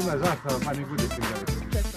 ina za ka amfani da